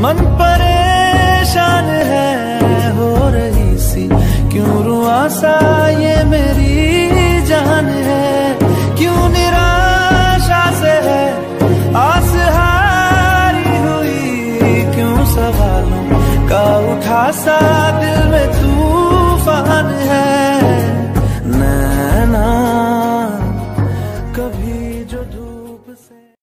मन परेशान है, हो रही सी। क्यों रुआ सा ये मेरी जान है? क्यों निराशा से है? आस हारी हुई, क्यों सवालों का उठा सा दिल में तूफ़ान है? नैना, कभी जो